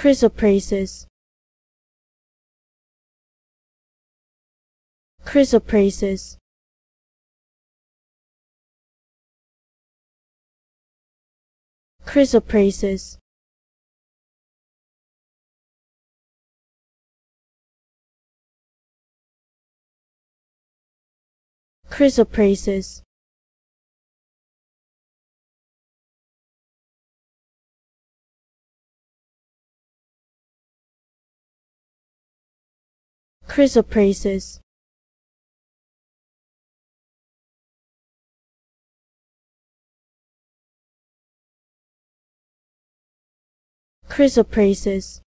chrysoprases chrysoprases chrysoprases chrysoprases chrysoprases chrysoprases